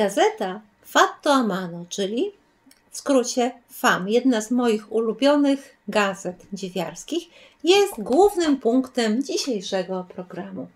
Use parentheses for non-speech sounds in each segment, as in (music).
Gazeta Fatto a Mano, czyli w skrócie FAM, jedna z moich ulubionych gazet dziewiarskich, jest głównym punktem dzisiejszego programu.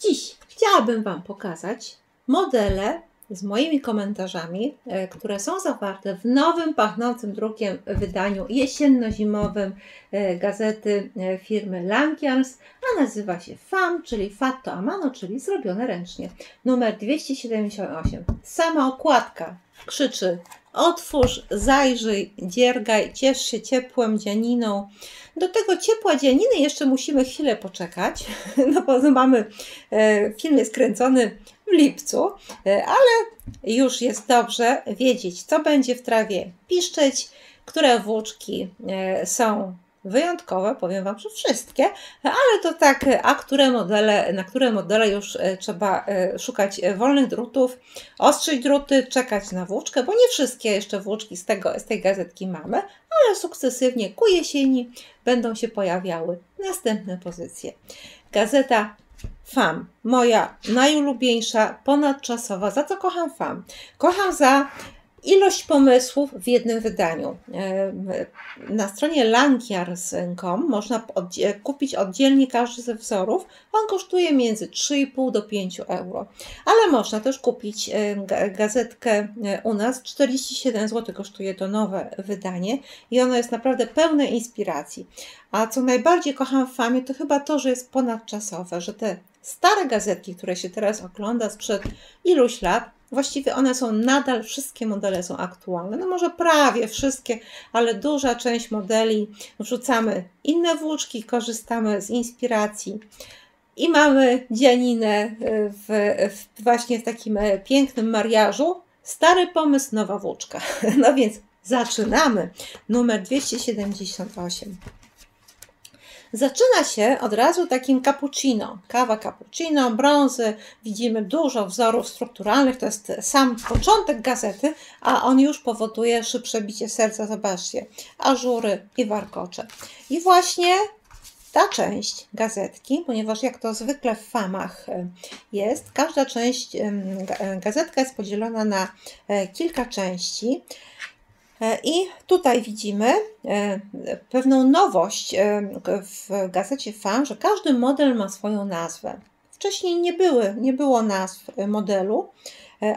Dziś chciałabym Wam pokazać modele z moimi komentarzami, e, które są zawarte w nowym, pachnącym drukiem wydaniu jesienno-zimowym e, gazety e, firmy Lankians, a nazywa się FAM, czyli Fatto a Mano, czyli zrobione ręcznie. Numer 278. Sama okładka krzyczy otwórz, zajrzyj, dziergaj, ciesz się ciepłem dzianiną. Do tego ciepła dzianiny jeszcze musimy chwilę poczekać, (laughs) no bo mamy, film jest kręcony w lipcu, e, ale już jest dobrze wiedzieć, co będzie w trawie piszczeć, które włóczki e, są wyjątkowe, powiem Wam, że wszystkie, ale to tak, a które modele, na które modele już e, trzeba szukać wolnych drutów, ostrzyć druty, czekać na włóczkę, bo nie wszystkie jeszcze włóczki z, tego, z tej gazetki mamy, ale sukcesywnie ku jesieni będą się pojawiały następne pozycje. Gazeta FAM, moja najulubieńsza, ponadczasowa. Za co kocham FAM? Kocham za ilość pomysłów w jednym wydaniu. Na stronie lankiars.com można kupić oddzielnie każdy ze wzorów. On kosztuje między 3,5 do 5 euro. Ale można też kupić gazetkę e, u nas. 47 zł kosztuje to nowe wydanie i ono jest naprawdę pełne inspiracji. A co najbardziej kocham w FAMie, to chyba to, że jest ponadczasowe, że te stare gazetki, które się teraz ogląda sprzed iluś lat, właściwie one są nadal, wszystkie modele są aktualne. No może prawie wszystkie, ale duża część modeli wrzucamy inne włóczki, korzystamy z inspiracji. I mamy dzianinę w, w, właśnie w takim pięknym mariażu. Stary pomysł, nowa włóczka. (laughs) No więc zaczynamy. Numer 278. Zaczyna się od razu takim cappuccino. Kawa cappuccino, brązy. Widzimy dużo wzorów strukturalnych. To jest sam początek gazety, a on już powoduje szybsze bicie serca. Zobaczcie. Ażury i warkocze. I właśnie ta część gazetki, ponieważ jak to zwykle w famach e, jest, każda część gazetka jest podzielona na e, kilka części. E, I tutaj widzimy e, pewną nowość e, w gazecie FAN, że każdy model ma swoją nazwę. Wcześniej nie, były, nie było nazw modelu,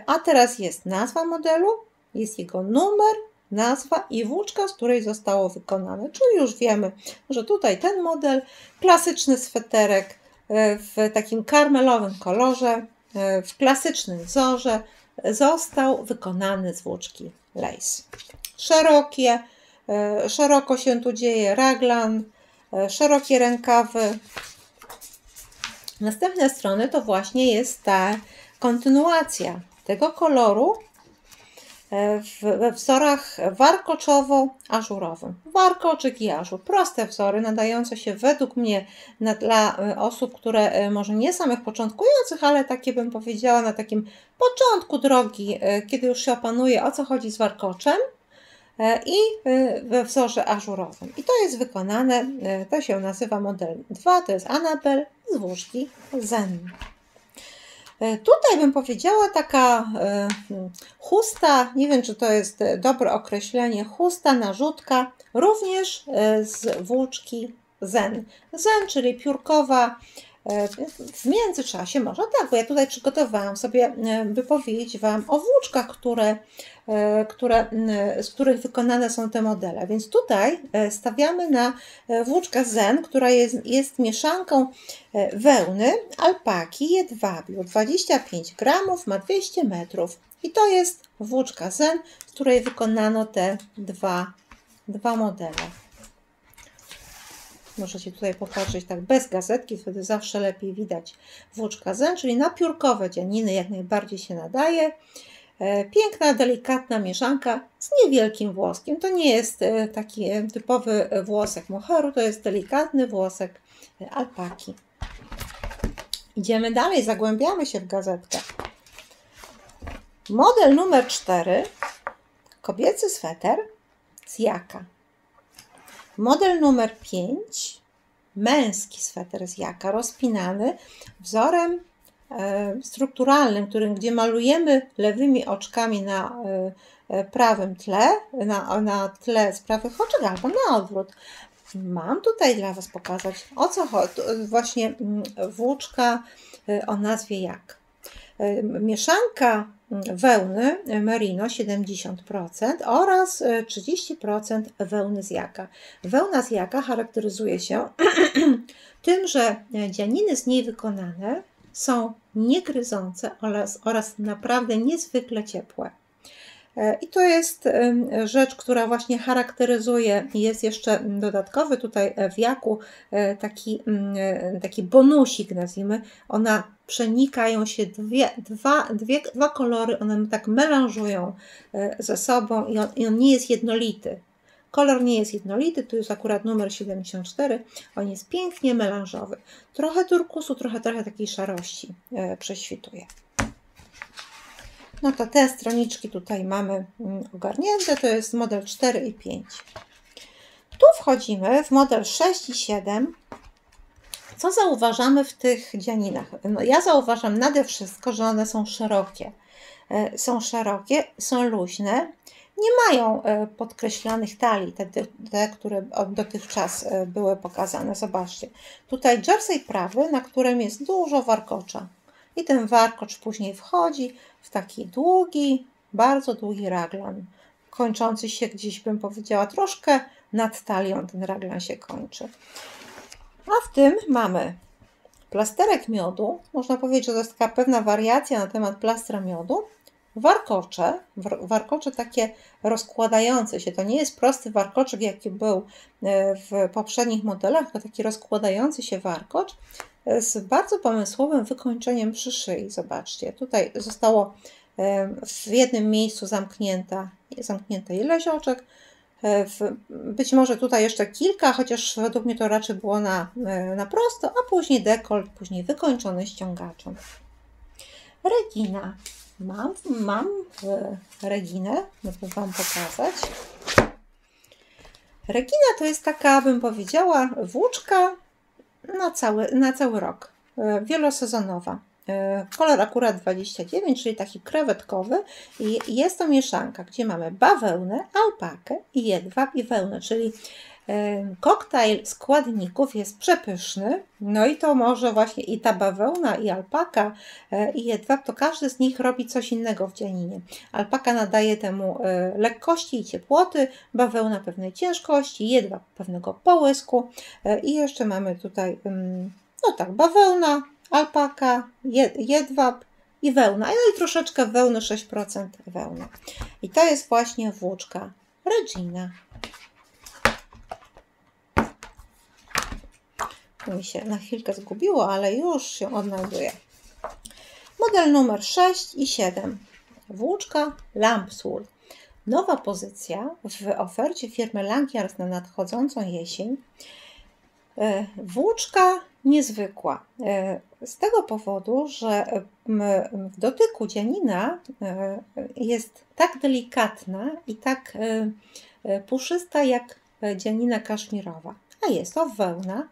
a teraz jest nazwa modelu, jest jego numer, nazwa i włóczka, z której zostało wykonane. Czyli już wiemy, że tutaj ten model, klasyczny sweterek w takim karmelowym kolorze, w klasycznym wzorze, został wykonany z włóczki lace szerokie, e, szeroko się tu dzieje raglan, e, szerokie rękawy. Następne strony to właśnie jest ta kontynuacja tego koloru e, we wzorach warkoczowo-ażurowym. Warkoczyk i ażur. Proste wzory, nadające się według mnie na, dla osób, które może nie samych początkujących, ale takie bym powiedziała na takim początku drogi, kiedy już się opanuje o co chodzi z warkoczem. E, i e, we wzorze ażurowym. I to jest wykonane, e, to się nazywa model 2, to jest Anabel z włóżki Zen. Tutaj bym powiedziała taka chusta, nie wiem czy to jest dobre określenie, chusta narzutka, również z włóczki Zen. Zen, czyli piórkowa, w międzyczasie może tak, bo ja tutaj przygotowałam sobie, by powiedzieć Wam o włóczkach, które które, z których wykonane są te modele. Więc tutaj e, stawiamy na e, włóczkę zen, która jest, jest mieszanką wełny, alpaki, jedwabiu. 25 gramów, ma 200 metrów. I to jest włóczka zen, z której wykonano te dwa, dwa modele. Możecie tutaj popatrzeć tak bez gazetki, wtedy zawsze lepiej widać włóczka zen, czyli na piórkowe dzianiny jak najbardziej się nadaje. E, piękna, delikatna mieszanka z niewielkim włoskiem. To nie jest e, taki e, typowy włosek moheru, to jest delikatny włosek alpaki. Idziemy dalej, zagłębiamy się w gazetkę. Model numer 4, kobiecy sweter z jaka. Model numer 5, męski sweter z jaka, rozpinany wzorem strukturalnym, którym, gdzie malujemy lewymi oczkami na prawym tle, na, na tle z prawych oczek albo na odwrót. Mam tutaj dla Was pokazać, o co chodzi. Właśnie mm, włóczka o nazwie jak. Mieszanka wełny merino 70% oraz 30% oraz z jaka. Wełna z jaka charakteryzuje się (clears throat) tym, że dzianiny z niej wykonane są niegryzące oraz, oraz naprawdę niezwykle ciepłe. E, I to jest rzecz, która właśnie charakteryzuje, jest jeszcze dodatkowy tutaj w jaku e, taki, mm, taki bonusik, nazwijmy. Ona przenikają się dwie, dwa, dwie, dwa kolory, one tak melanżują e, ze sobą i on, i on nie jest jednolity. Kolor nie jest jednolity, tu jest akurat numer 74, on jest pięknie melanżowy. Trochę turkusu, trochę, trochę takiej szarości prześwituje. No to te stroniczki tutaj mamy mm, ogarnięte, to jest model 4 i 5. Tu wchodzimy w model 6 i 7. Co zauważamy w tych dzianinach? No ja zauważam nade wszystko, że one są szerokie. E, są szerokie, są luźne, nie mają e, podkreślanych talii, te, te, które dotychczas e, były pokazane. Zobaczcie, tutaj jersey prawy, na którym jest dużo warkocza. I ten warkocz później wchodzi w taki długi, bardzo długi raglan, kończący się gdzieś, bym powiedziała, troszkę nad talią ten raglan się kończy. A w tym mamy plasterek miodu. Można powiedzieć, że to jest taka pewna wariacja na temat plastra miodu. Warkocze, warkocze takie rozkładające się. To nie jest prosty warkoczek, jaki był e, w poprzednich modelach, to taki rozkładający się warkocz z bardzo pomysłowym wykończeniem przy szyi. Zobaczcie, tutaj zostało w jednym miejscu zamknięta, zamknięte ileś oczek. E, być może tutaj jeszcze kilka, chociaż według mnie to raczej było na, e, na prosto, a później dekolt, później wykończony ściągaczem. Regina. Mam, mam Reginę, żeby Wam pokazać. Regina to jest taka, bym powiedziała, włóczka na cały, na cały rok. E, wielosezonowa. E, kolor akurat 29, czyli taki krewetkowy i jest to mieszanka, gdzie mamy bawełnę, alpakę jedwab i wełnę, czyli e, koktajl składników jest przepyszny, no i to może właśnie i ta bawełna, i alpaka, i jedwab, to każdy z nich robi coś innego w dzianinie. Alpaka nadaje temu lekkości i ciepłoty, bawełna pewnej ciężkości, jedwab pewnego połysku i jeszcze mamy tutaj, no tak, bawełna, alpaka, jedwab i wełna. No i troszeczkę wełny, 6% wełny. I to jest właśnie włóczka Regina. Mi się na chwilkę zgubiło, ale już się odnajduje. Model numer 6 i 7. Włóczka Lampswool. Nowa pozycja w ofercie firmy Lankiers na nadchodzącą jesień. E, włóczka niezwykła. E, z tego powodu, że w dotyku dzianina e, jest tak delikatna i tak puszysta jak dzianina kaszmirowa, a jest to wełna,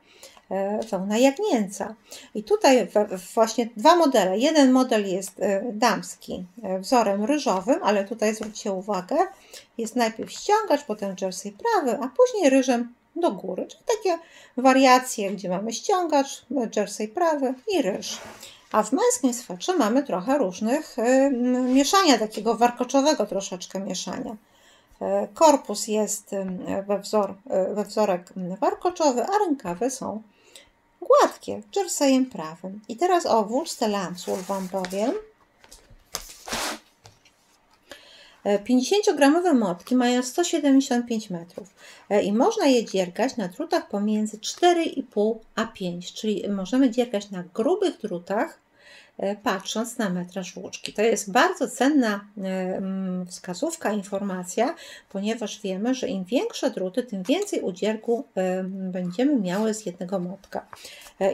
wełna jagnięca. I tutaj właśnie dwa modele. Jeden model jest damski, wzorem ryżowym, ale tutaj zwróćcie uwagę, jest najpierw ściągacz, potem jersey prawy, a później ryżem do góry, czyli takie wariacje, gdzie mamy ściągacz, jersey prawy i ryż. A w męskim swetrze mamy trochę różnych y, mieszania, takiego warkoczowego troszeczkę mieszania. Korpus jest we, wzor, we wzorek warkoczowy, a rękawy są gładkie, jerseyem prawym. I teraz o włóczce Lanswool Wam powiem. 50-gramowe motki mają 175 metrów e, i można je dziergać na drutach pomiędzy 4,5 a 5, czyli możemy dziergać na grubych drutach, e, patrząc na metraż włóczki. To jest bardzo cenna e, wskazówka, informacja, ponieważ wiemy, że im większe druty, tym więcej udziergu będziemy miały z jednego motka.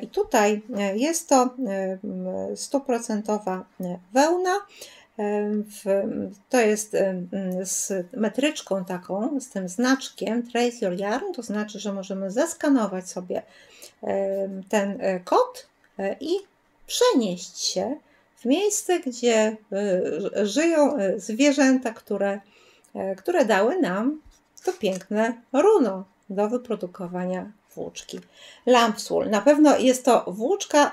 I tutaj jest to 100% wełna, to jest z metryczką taką, z tym znaczkiem Trace Your Yarn, to znaczy, że możemy zeskanować sobie ten e, kod e, i przenieść się w miejsce, gdzie y, żyją y, zwierzęta, które, y, które dały nam to piękne runo do wyprodukowania włóczki. Lampsul. Na pewno jest to włóczka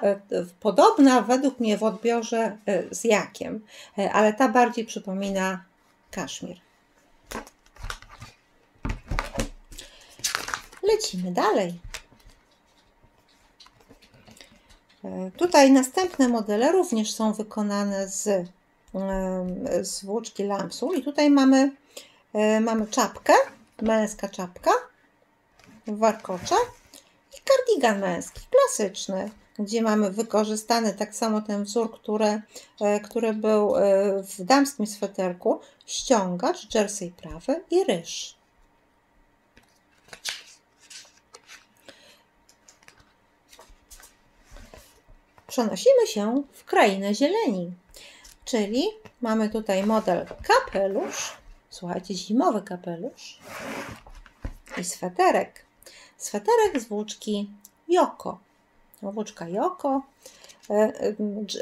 podobna według mnie w odbiorze z jakiem, ale ta bardziej przypomina kaszmir. Lecimy dalej. Tutaj następne modele również są wykonane z, z włóczki Lamsul i tutaj mamy, e, mamy czapkę, męska czapka warkocze i kardigan męski, klasyczny, gdzie mamy wykorzystany tak samo ten wzór, który, e, który był w damskim sweterku, ściągacz, jersey prawy i ryż. Przenosimy się w krainę zieleni. Czyli mamy tutaj model kapelusz, słuchajcie, zimowy kapelusz i sweterek. Sweterek z włóczki Joko. Włóczka Joko. E,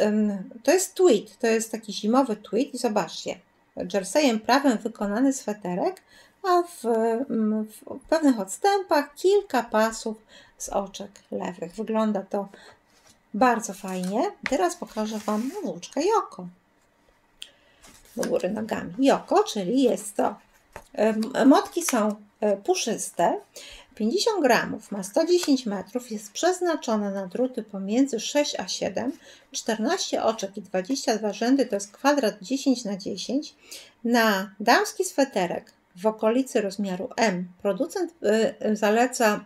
e, to jest tweed, to jest taki zimowy tweed i zobaczcie, jerseyem prawym wykonany sweterek, a w, w pewnych odstępach kilka pasów z oczek lewych. Wygląda to bardzo fajnie. Teraz pokażę Wam włóczkę Joko. Do góry nogami. Joko, czyli jest to. Motki są e, puszyste. 50 gramów ma 110 metrów, jest przeznaczone na druty pomiędzy 6 a 7, 14 oczek i 22 rzędy to jest kwadrat 10 na 10. Na damski sweterek w okolicy rozmiaru M producent e, zaleca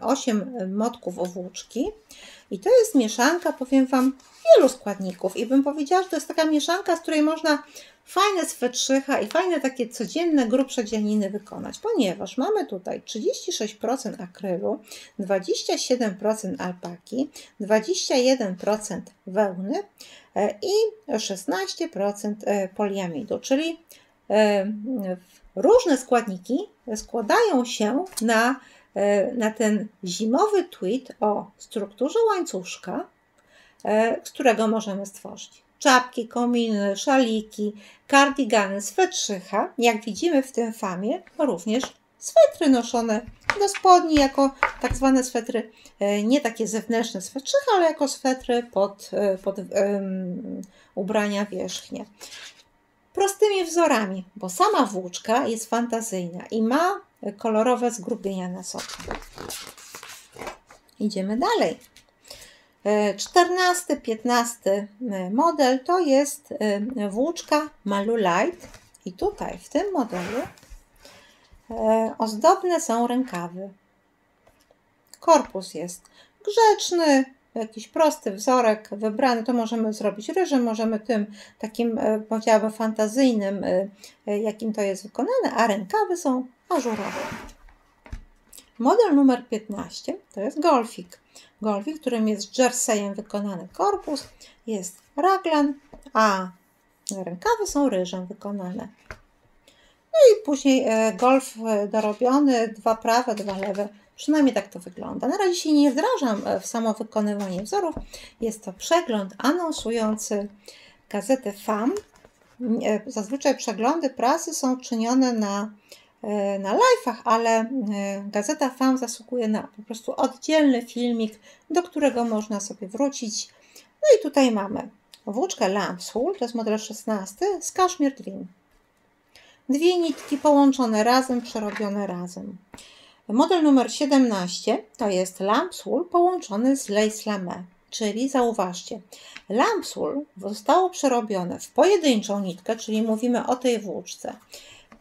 8 e, motków owłóczki. I to jest mieszanka, powiem Wam, wielu składników. I bym powiedziała, że to jest taka mieszanka, z której można fajne swetrzycha i fajne takie codzienne, grubsze dzianiny wykonać, ponieważ mamy tutaj 36% akrylu, 27% alpaki, 21% wełny e, i 16% e, poliamidu, czyli e, różne składniki składają się na na ten zimowy tweet o strukturze łańcuszka, e, z którego możemy stworzyć czapki, kominy, szaliki, kardigany, swetrzycha. Jak widzimy w tym famie, również swetry noszone do spodni jako tak zwane swetry, e, nie takie zewnętrzne swetrzycha, ale jako swetry pod, pod um, ubrania wierzchnie. Prostymi wzorami, bo sama włóczka jest fantazyjna i ma kolorowe zgrubienia na sobie. Idziemy dalej. 14, 15 model to jest e, włóczka Malulite i tutaj w tym modelu e, ozdobne są rękawy. Korpus jest grzeczny, jakiś prosty wzorek wybrany, to możemy zrobić ryżem, możemy tym takim, e, powiedziałabym, fantazyjnym, jakim to jest wykonane, a rękawy są ażurowe. Model numer 15 to jest golfik. Golfik, którym jest jerseyem wykonany korpus, jest raglan, a rękawy są ryżem wykonane. No i później e, golf e, dorobiony, dwa prawe, dwa lewe. Przynajmniej tak to wygląda. Na razie się nie wdrażam e, w samo wykonywanie wzorów. Jest to przegląd anonsujący gazetę FAM. Zazwyczaj przeglądy prasy są czynione na na live'ach, ale e, Gazeta FAM zasługuje na po prostu oddzielny filmik, do którego można sobie wrócić. No i tutaj mamy włóczkę Lampswool, to jest model 16 z Kashmir Dream. Dwie nitki połączone razem, przerobione razem. Model numer 17 to jest Lampswool połączony z Lace Lame, czyli zauważcie, Lampswool zostało przerobione w pojedynczą nitkę, czyli mówimy o tej włóczce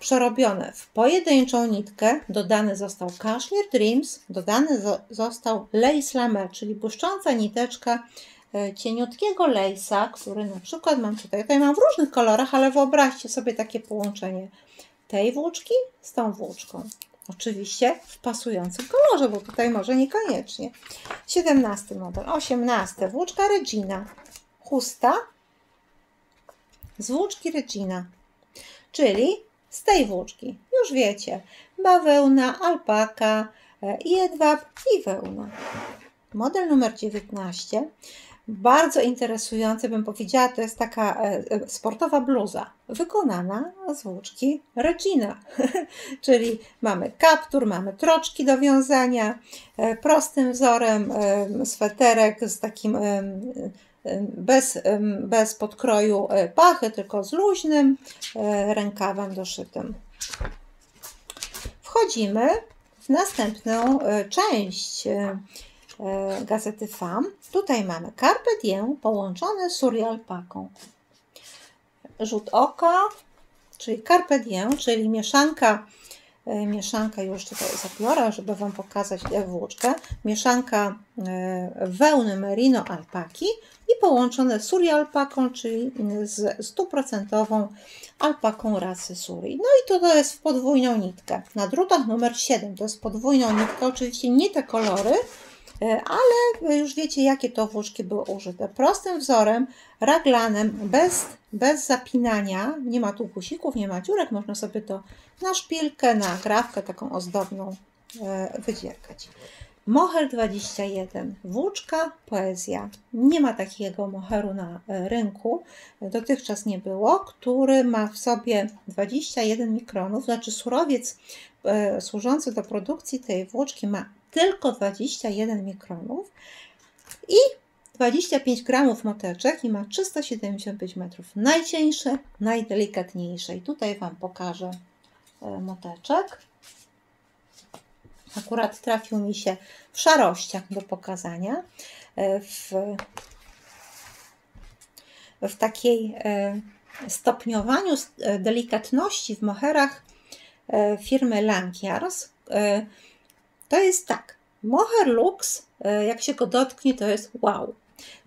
przerobione w pojedynczą nitkę, dodany został Kashmir Dreams, dodany został Lace Lame, czyli błyszcząca niteczka e, cieniutkiego lejsa, który na przykład mam tutaj, tutaj mam w różnych kolorach, ale wyobraźcie sobie takie połączenie tej włóczki z tą włóczką. Oczywiście w pasującym kolorze, bo tutaj może niekoniecznie. 17 model, 18 włóczka Regina, chusta z włóczki Regina, czyli z tej włóczki. Już wiecie, bawełna, alpaka, e, jedwab i wełna. Model numer 19 bardzo interesujący, bym powiedziała, to jest taka e, sportowa bluza wykonana z włóczki Regina. (laughs) Czyli mamy kaptur, mamy troczki do wiązania, prostym wzorem, sweterek z takim bez, bez podkroju pachy, tylko z luźnym rękawem doszytym. Wchodzimy w następną część E, gazety FAM. Tutaj mamy Carpe Diem połączone z alpaką. Rzut oka, czyli Carpe Diem, czyli mieszanka, e, mieszanka już tutaj zabiorę, żeby Wam pokazać włóczkę, mieszanka e, wełny merino alpaki i połączone z alpaką, czyli z stuprocentową alpaką rasy suri. No i to, to jest w podwójną nitkę. Na drutach numer 7 to jest podwójną nitkę, oczywiście nie te kolory, E, ale już wiecie, jakie to włóczki były użyte. Prostym wzorem, raglanem, bez, bez zapinania, nie ma tu guzików, nie ma dziurek, można sobie to na szpilkę, na grawkę taką ozdobną e, wydzierkać. Moher 21, włóczka, poezja. Nie ma takiego moheru na e, rynku, dotychczas nie było, który ma w sobie 21 mikronów, znaczy surowiec służący do produkcji tej włóczki ma tylko 21 mikronów i 25 gramów moteczek i ma 375 metrów. Najcieńsze, najdelikatniejsze. I tutaj Wam pokażę e, moteczek. Akurat trafił mi się w szarościach do pokazania. E, w, w takiej e, stopniowaniu delikatności w moherach firmy Lankiars to jest tak. Moher Lux, e, jak się go dotknie, to jest wow.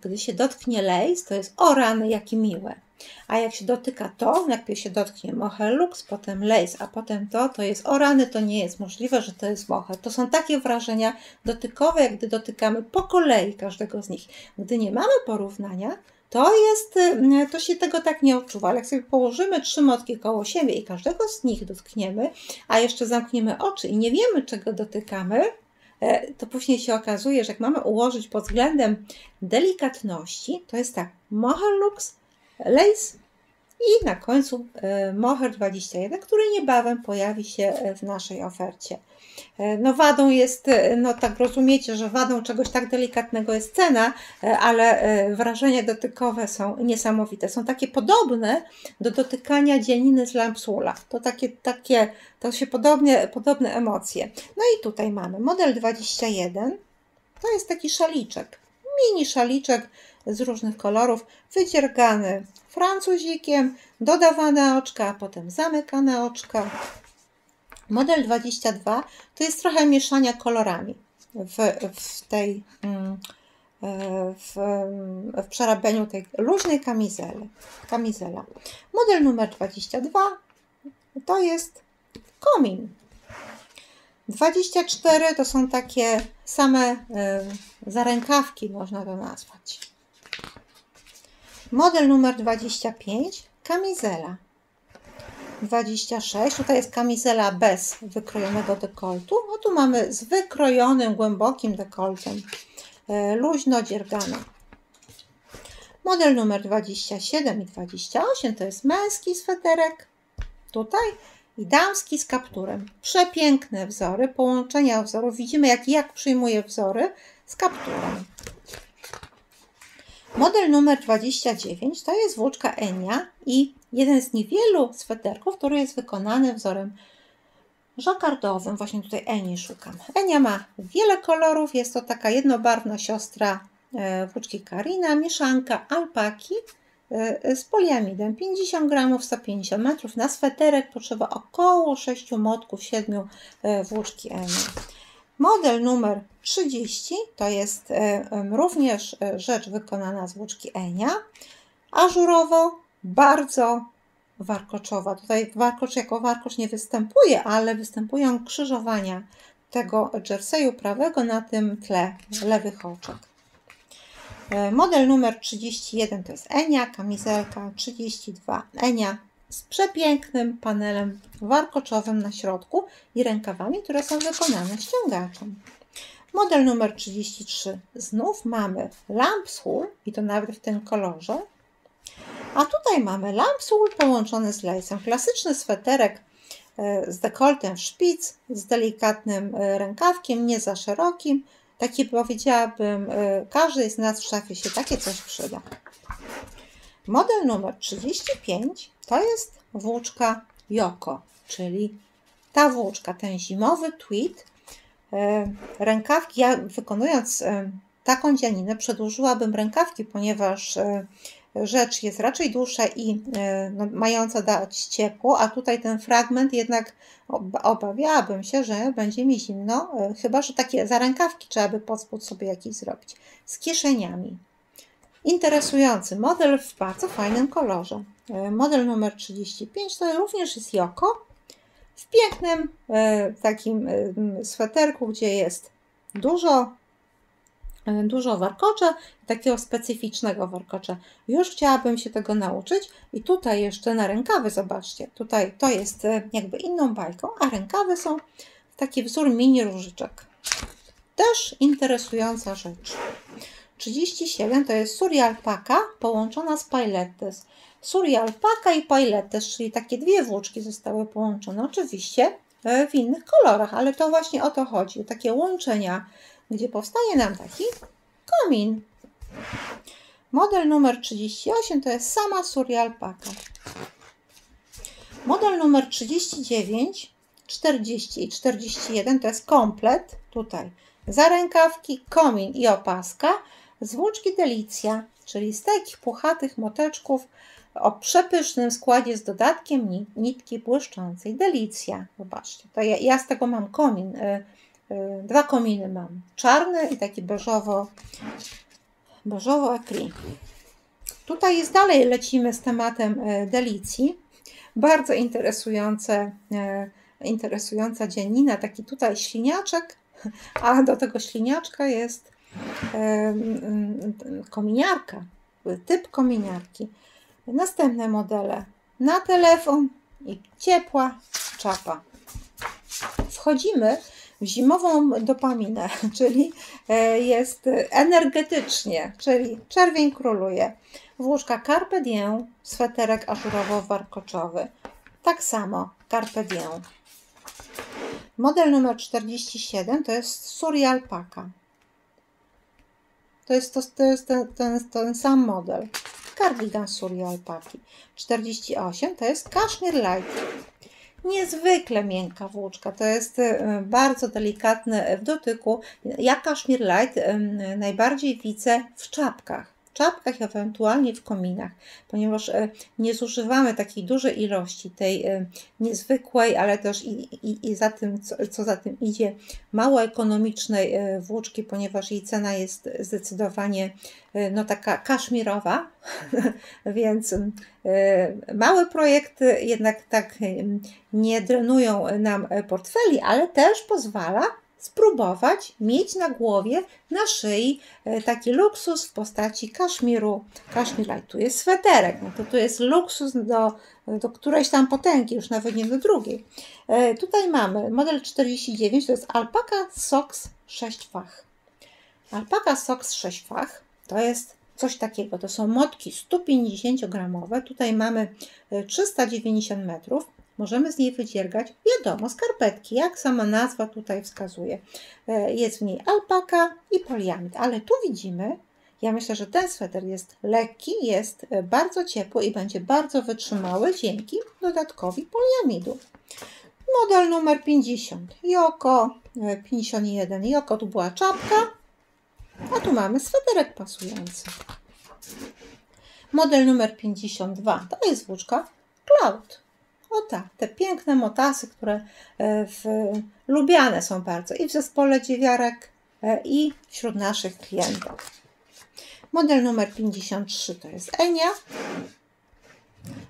Gdy się dotknie lace, to jest o rany, jakie miłe. A jak się dotyka to, najpierw się dotknie moher lux, potem lace, a potem to, to jest o rany, to nie jest możliwe, że to jest moher. To są takie wrażenia dotykowe, jak gdy dotykamy po kolei każdego z nich. Gdy nie mamy porównania, to jest, y, to się tego tak nie odczuwa. Ale jak sobie położymy trzy motki koło siebie i każdego z nich dotkniemy, a jeszcze zamkniemy oczy i nie wiemy, czego dotykamy, e, to później się okazuje, że jak mamy ułożyć pod względem delikatności, to jest tak, Moher Lux, Lace i na końcu e, Moher 21, który niebawem pojawi się e, w naszej ofercie. E, no wadą jest, no tak rozumiecie, że wadą czegoś tak delikatnego jest cena, ale wrażenia dotykowe są niesamowite. Są takie podobne do dotykania dzieliny z lampsula. To takie, takie to się podobnie, podobne emocje. No i tutaj mamy model 21. To jest taki szaliczek, mini szaliczek z różnych kolorów, wydziergany francuzikiem, dodawane oczka, a potem zamykane oczka. Model 22 to jest trochę mieszania kolorami w, w tej mm, e, w, w przerabianiu tej luźnej kamizeli. Kamizela. Model numer 22 to jest komin. 24 to są takie same y, zarękawki, można to nazwać. Model numer 25, kamizela. 26, tutaj jest kamizela bez wykrojonego dekoltu, a tu mamy z wykrojonym, głębokim dekoltem, e, luźno dziergana. Model numer 27 i 28 to jest męski sweterek, tutaj i damski z kapturem. Przepiękne wzory, połączenia wzorów. Widzimy, jak, jak przyjmuje wzory z kapturem. Model numer 29 to jest włóczka Enia i jeden z niewielu sweterków, który jest wykonany wzorem żakardowym. Właśnie tutaj Eni szukam. Enia ma wiele kolorów, jest to taka jednobarwna siostra e, włóczki Karina, mieszanka alpaki e, z poliamidem 50 gramów 150 metrów na sweterek potrzeba około 6 motków 7 e, włóczki Eni. Model numer 30 to jest e, również e, rzecz wykonana z włóczki Enia. Ażurowo, bardzo warkoczowa. Tutaj warkocz jako warkocz nie występuje, ale występują krzyżowania tego jerseyu prawego na tym tle lewych oczek. E, model numer 31 to jest Enia, kamizelka 32 Enia z przepięknym panelem warkoczowym na środku i rękawami, które są wykonane ściągaczem. Model numer 33. Znów mamy lampswool i to nawet w tym kolorze. A tutaj mamy lampswool połączony z lejsem. Klasyczny sweterek e, z dekoltem w szpic, z delikatnym e, rękawkiem, nie za szerokim. Taki powiedziałabym, e, każdej z nas w szafie się takie coś przyda. Model numer 35 to jest włóczka Yoko, czyli ta włóczka, ten zimowy tweed. E, rękawki, ja wykonując e, taką dzianinę, przedłużyłabym rękawki, ponieważ e, rzecz jest raczej dłuższa i no, mająca dać ciepło, a tutaj ten fragment jednak obawiałabym się, że będzie mi zimno, chyba że takie zarękawki trzeba by pod spód sobie jakieś zrobić. Z kieszeniami. Interesujący model w bardzo fajnym kolorze. Model numer 35 to również jest Joko, w pięknym e, takim e, sweterku, gdzie jest dużo, e, dużo warkocza, takiego specyficznego warkocza. Już chciałabym się tego nauczyć i tutaj jeszcze na rękawy, zobaczcie, tutaj to jest jakby inną bajką, a rękawy są taki wzór mini różyczek. Też interesująca rzecz. 37 to jest suri alpaka połączona z pailettes. Suri alpaka i pailettes, czyli takie dwie włóczki zostały połączone. Oczywiście e, w innych kolorach, ale to właśnie o to chodzi. Takie łączenia, gdzie powstaje nam taki komin. Model numer 38 to jest sama suri alpaka. Model numer 39, 40 i 41 to jest komplet. Tutaj zarękawki, komin i opaska z włóczki Delicja, czyli z takich puchatych moteczków o przepysznym składzie z dodatkiem nitki błyszczącej. Delicja, zobaczcie, to ja, ja z tego mam komin, y, y, dwa kominy mam, czarny i taki beżowo, beżowo. Tutaj jest dalej, lecimy z tematem y, delicji. Bardzo interesujące, interesująca dziennina, taki tutaj śliniaczek, (laughs) a do tego śliniaczka jest kominiarka, typ kominiarki. Następne modele na telefon i ciepła czapa. Wchodzimy w zimową dopaminę, (laughs) czyli e, jest energetycznie, czyli czerwień króluje. Włóżka Carpe Diem, sweterek ażurowo-warkoczowy. Tak samo Carpe Diem. Model numer 47 to jest Suri Alpaka. To jest, to, to jest ten, ten, ten sam model. Cardigan Suri Alpaki. 48 to jest Kashmir Light. Niezwykle miękka włóczka. To jest y, bardzo delikatne w dotyku. Ja Kashmir Light najbardziej widzę w czapkach czapkach, ewentualnie w kominach, ponieważ e, nie zużywamy takiej dużej ilości tej e, niezwykłej, ale też i, i, i za tym, co, co za tym idzie, mało ekonomicznej e, włóczki, ponieważ jej cena jest zdecydowanie no taka kaszmirowa, (laughs) więc małe projekty jednak tak nie drenują nam portfeli, ale też pozwala spróbować mieć na głowie, na szyi e, taki luksus w postaci kaszmiru. Kaszmir Light. Tu jest sweterek, no to tu jest luksus do, do którejś tam potęgi, już nawet nie do drugiej. E, tutaj mamy model 49, to jest Alpaka Socks 6 fach. Alpaka Socks 6 fach to jest coś takiego. To są motki 150 gramowe. Tutaj mamy 390 e, metrów. Możemy z niej wydziergać, wiadomo, skarpetki, jak sama nazwa tutaj wskazuje. E, jest w niej alpaka i poliamid, ale tu widzimy, ja myślę, że ten sweter jest lekki, jest e, bardzo ciepły i będzie bardzo wytrzymały dzięki dodatkowi poliamidu. Model numer 50, Joko 51. E, Joko tu była czapka, a tu mamy sweterek pasujący. Model numer 52 to jest włóczka Cloud. O tak, te piękne motasy, które e, w, lubiane są bardzo i w zespole dziewiarek, e, i wśród naszych klientów. Model numer 53 to jest Enia.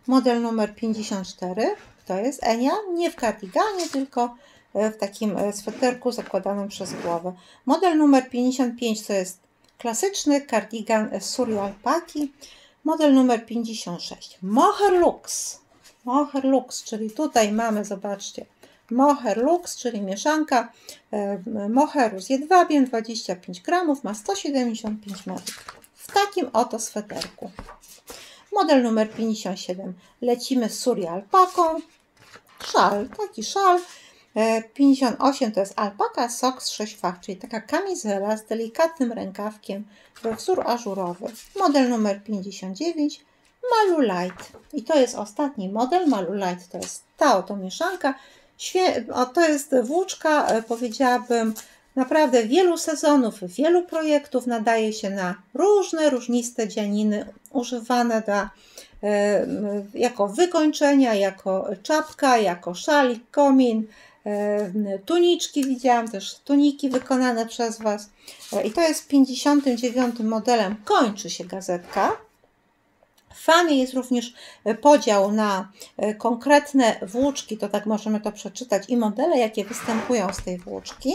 Model numer 54 to jest Enia, nie w kardiganie, tylko e, w takim sweterku zakładanym przez głowę. Model numer 55 to jest klasyczny kardigan z suri alpaki. Model numer 56 Mohair Lux. Mohair Lux, czyli tutaj mamy, zobaczcie, Moher Lux, czyli mieszanka e, moheru z jedwabiem, 25 gramów, ma 175 metrów. W takim oto sweterku. Model numer 57. Lecimy z suri alpaką. Szal, taki szal. 58 to jest alpaka Sox 6 fach, czyli taka kamizela z delikatnym rękawkiem wzór ażurowy. Model numer 59 Malu Light. I to jest ostatni model. Malu Light to jest ta oto mieszanka. Świe o, to jest włóczka, e, powiedziałabym, naprawdę wielu sezonów, wielu projektów nadaje się na różne, różniste dzianiny używane dla, e, jako wykończenia, jako czapka, jako szalik, komin, e, tuniczki widziałam, też tuniki wykonane przez Was. I to jest 59 modelem. Kończy się gazetka. FAMie jest również e, podział na e, konkretne włóczki, to tak możemy to przeczytać, i modele, jakie występują z tej włóczki.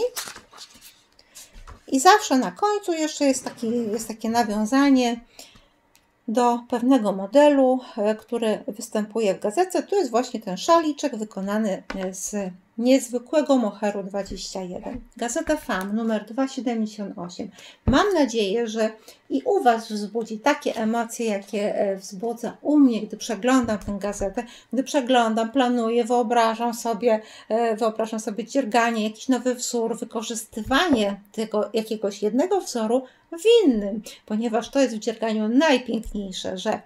I zawsze na końcu jeszcze jest, taki, jest takie nawiązanie do pewnego modelu, e, który występuje w gazecie. Tu jest właśnie ten szaliczek wykonany z niezwykłego moheru 21. Gazeta FAM numer 278. Mam nadzieję, że i u Was wzbudzi takie emocje, jakie e, wzbudza u mnie, gdy przeglądam tę gazetę, gdy przeglądam, planuję, wyobrażam sobie, e, wyobrażam sobie dzierganie, jakiś nowy wzór, wykorzystywanie tego jakiegoś jednego wzoru w innym, ponieważ to jest w dzierganiu najpiękniejsze, że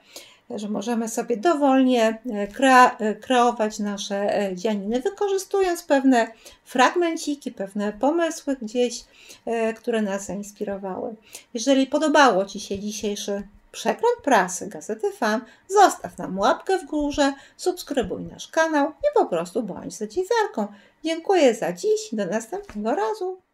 że możemy sobie dowolnie e, kre kreować nasze e, dzianiny, wykorzystując pewne fragmenciki, pewne pomysły gdzieś, e, które nas zainspirowały. Jeżeli podobało Ci się dzisiejszy przegląd prasy Gazety FAM, zostaw nam łapkę w górze, subskrybuj nasz kanał i po prostu bądź zadziwiarką. Dziękuję za dziś, do następnego razu.